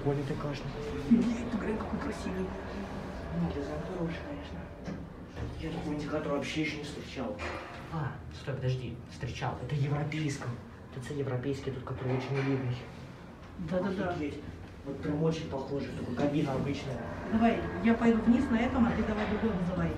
прикольный такашный. Блин, какой красивый. Ну, дизайн хороший, конечно. Я такой индикатор вообще еще не встречал. А, стой, подожди, встречал. Это европейском. ТЦ европейский, тут который очень уютный. Да-да-да. Вот прям очень похоже, только кабина обычная. Давай, я пойду вниз на этом, а ты давай другой вызывай.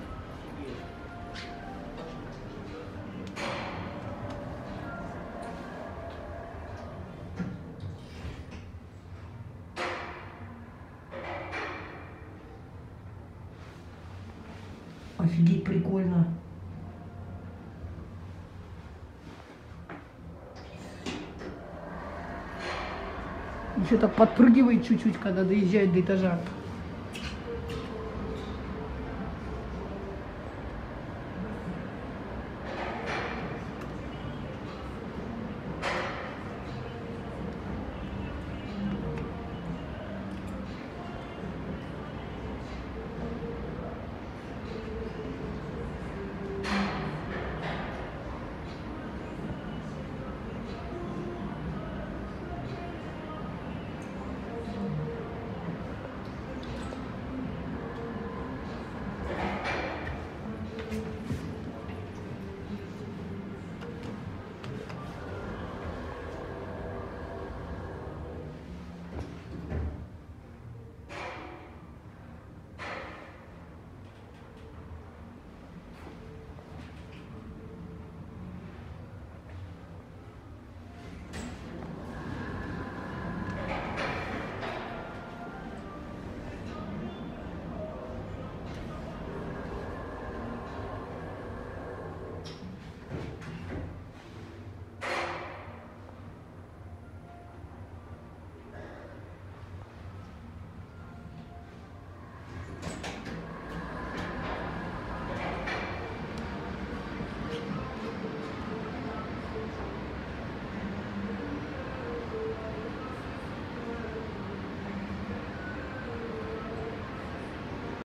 Офигеть, прикольно. Еще так подпрыгивает чуть-чуть, когда доезжает до этажа.